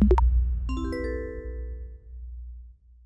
you